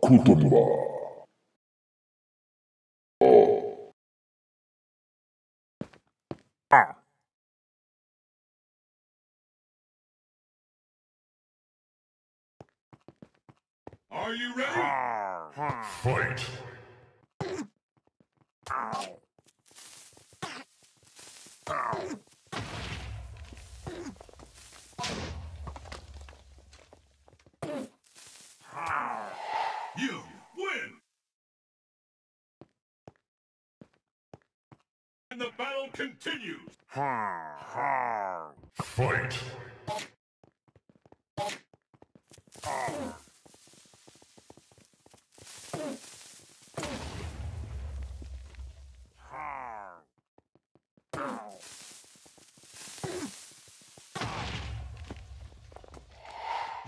kutumba. Ah. Are you ready? Ah. Fight. You win! And the battle continues! Fight.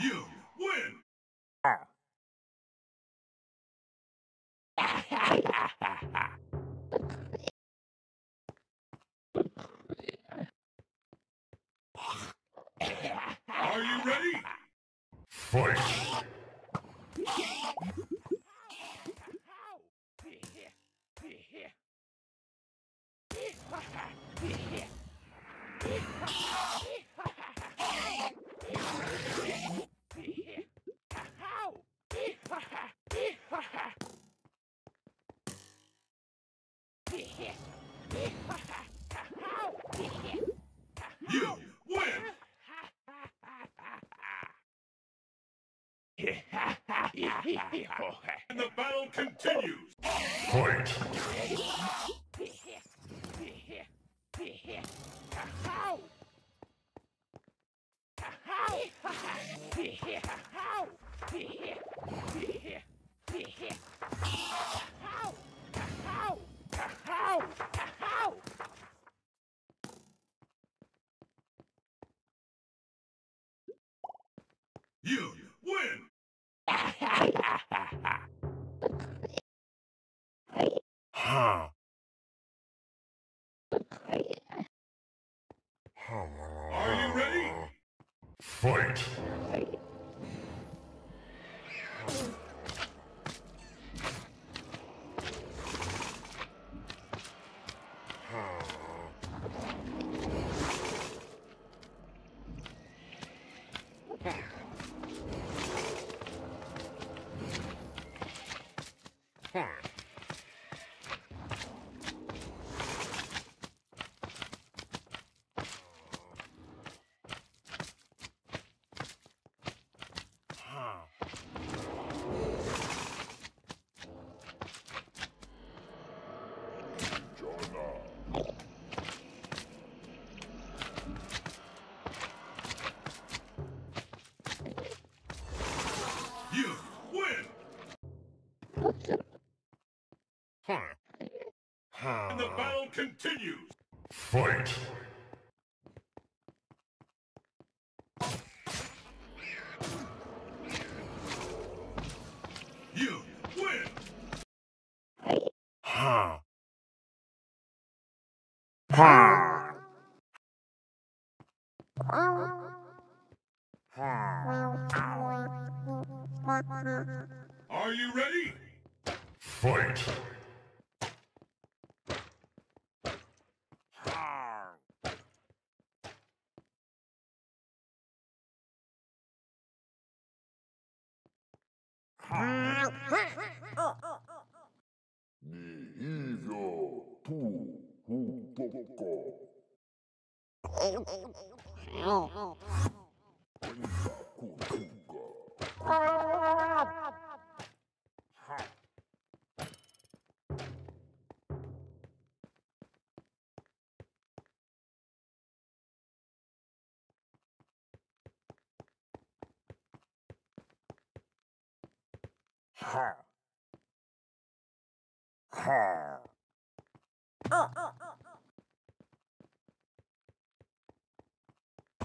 You win! Are you ready? Fight. And the battle continues! Fight. You Fight. You continues! Fight. You win! Are you ready? Fight. Ha. Ha. Uh, uh, uh.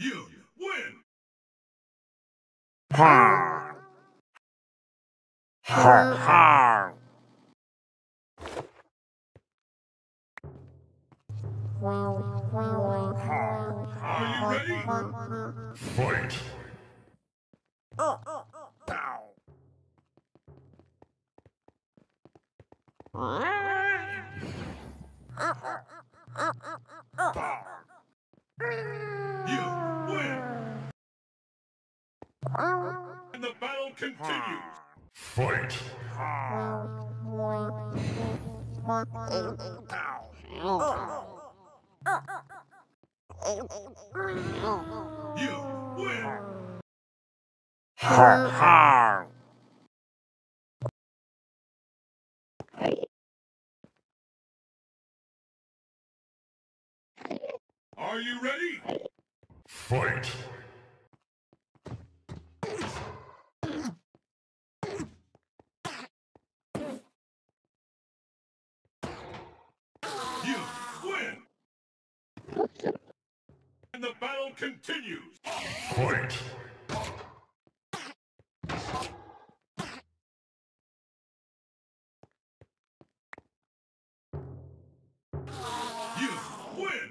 You win! Are you ready? Fight! You! And the battle continues. Fight! You win! Ha ha. Are you ready? Fight! And the battle continues. Fight! You win!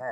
You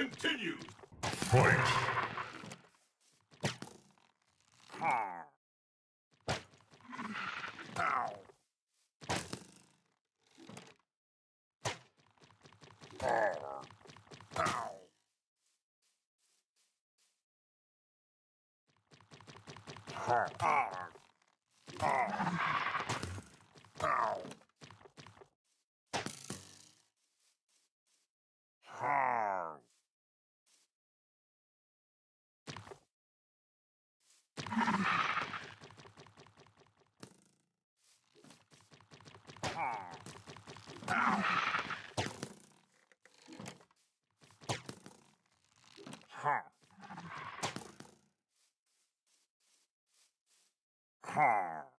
Continue! Point. Ow. Ow. Ow. Ha.